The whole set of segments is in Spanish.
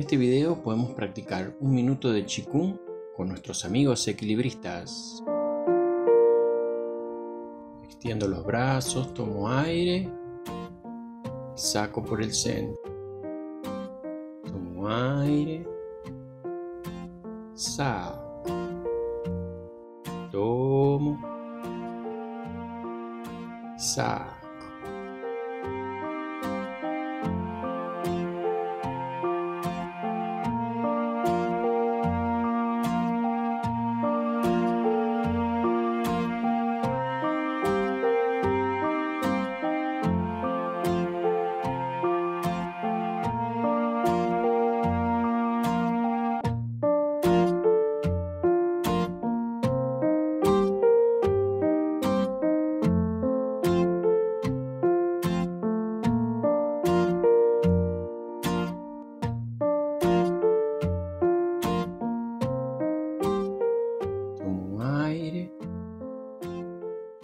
este video podemos practicar un minuto de Qigong con nuestros amigos equilibristas. Extiendo los brazos, tomo aire, saco por el centro. Tomo aire, saco. Tomo, saco.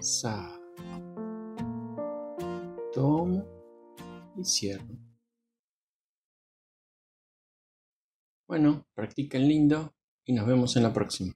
Saco. Tomo y cierro. Bueno, practiquen lindo y nos vemos en la próxima.